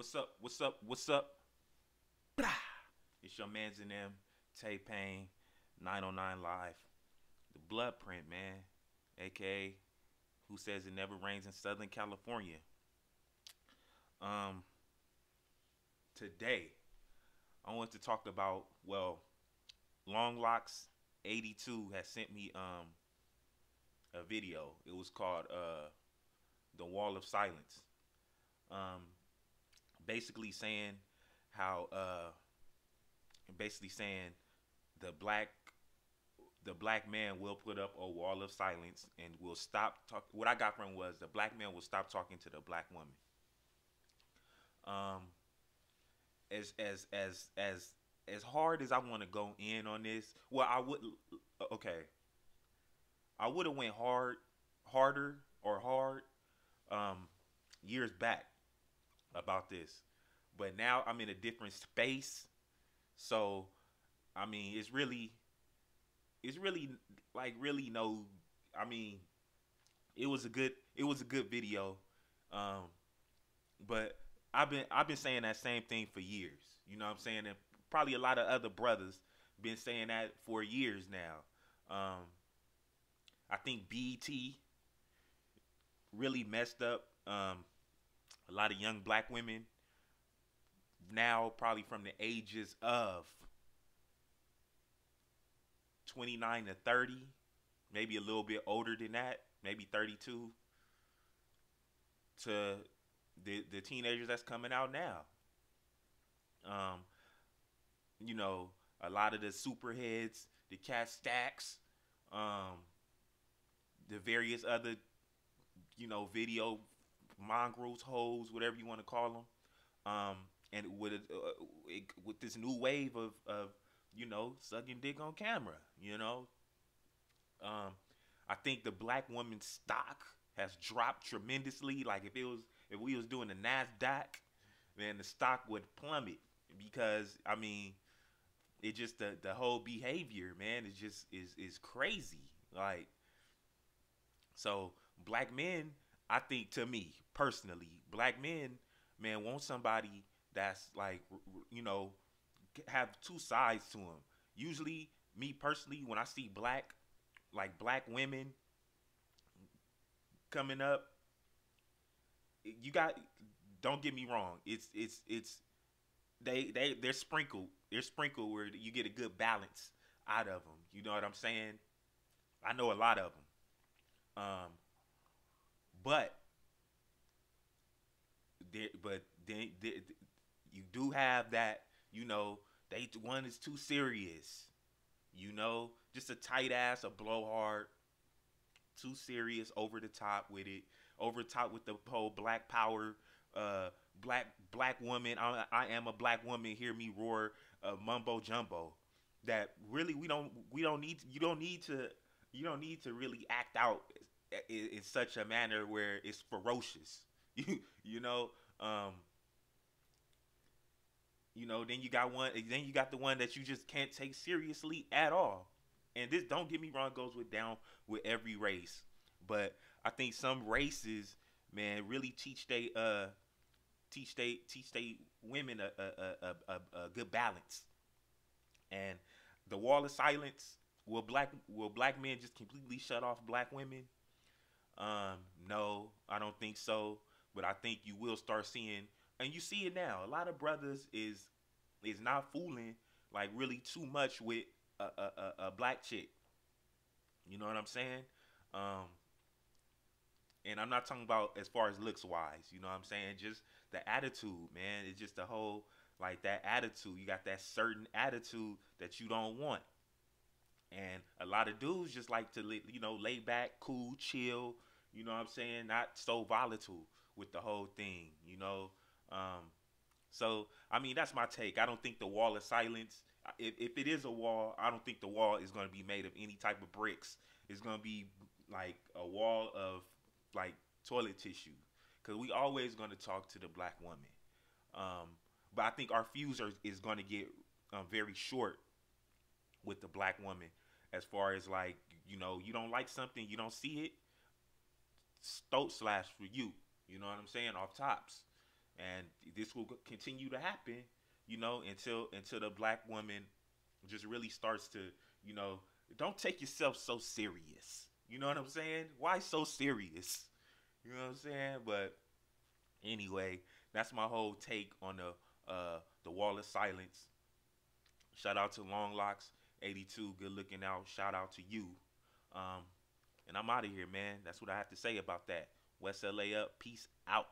What's up? What's up? What's up? Blah. It's your man's in them, Tay Pain, 909 Live. The Bloodprint, man. AKA Who Says It Never Rains in Southern California. Um today I want to talk about well, Long Locks 82 has sent me um a video. It was called uh The Wall of Silence. Um basically saying how uh basically saying the black the black man will put up a wall of silence and will stop talk what I got from was the black man will stop talking to the black woman. Um as as as as as hard as I want to go in on this, well I would okay. I would have went hard harder or hard um years back about this. But now I'm in a different space. So, I mean, it's really it's really like really no I mean, it was a good it was a good video. Um but I've been I've been saying that same thing for years. You know what I'm saying? And probably a lot of other brothers been saying that for years now. Um I think BET really messed up um a lot of young black women now probably from the ages of 29 to 30 maybe a little bit older than that maybe 32 to the the teenagers that's coming out now um you know a lot of the superheads the Kat Stacks um the various other you know video mongrels, hoes, whatever you want to call them. Um, and with uh, it, with this new wave of of you know sucking dick on camera, you know, um, I think the black woman's stock has dropped tremendously. Like if it was if we was doing the Nasdaq, then the stock would plummet because I mean, it just the the whole behavior, man, is just is is crazy. Like so, black men I think to me personally, black men, man, want somebody that's like, you know, have two sides to them. Usually, me personally, when I see black, like black women coming up, you got. Don't get me wrong. It's it's it's they they they're sprinkled. They're sprinkled where you get a good balance out of them. You know what I'm saying? I know a lot of them. Um, but there, but then you do have that. You know, they one is too serious. You know, just a tight ass, a blowhard, too serious, over the top with it, over top with the whole black power, uh, black black woman. I, I am a black woman. Hear me roar, uh, mumbo jumbo. That really we don't we don't need you don't need to you don't need to really act out in, in such a manner where it's ferocious. You you know, um, you know, then you got one. Then you got the one that you just can't take seriously at all. And this, don't get me wrong, goes with down with every race. But I think some races, man, really teach they uh teach they teach they women a a, a, a, a good balance. And the wall of silence will black will black men just completely shut off black women? Um, no, I don't think so. But I think you will start seeing, and you see it now. A lot of brothers is is not fooling like really too much with a, a, a, a black chick. You know what I'm saying? Um, and I'm not talking about as far as looks wise. You know what I'm saying? Just the attitude, man. It's just the whole like that attitude. You got that certain attitude that you don't want. And a lot of dudes just like to, you know, lay back, cool, chill. You know what I'm saying? Not so volatile with the whole thing, you know. Um, so I mean, that's my take. I don't think the wall of silence. If, if it is a wall, I don't think the wall is going to be made of any type of bricks. It's going to be like a wall of like toilet tissue, because we always going to talk to the black woman. Um, but I think our fuse are, is going to get um, very short with the black woman, as far as like you know, you don't like something, you don't see it, throat slash for you. You know what I'm saying? Off tops. And this will continue to happen, you know, until until the black woman just really starts to, you know, don't take yourself so serious. You know what I'm saying? Why so serious? You know what I'm saying? But anyway, that's my whole take on the uh the wall of silence. Shout out to Long Locks 82, good looking out. Shout out to you. Um, and I'm out of here, man. That's what I have to say about that. West LA up. Peace out.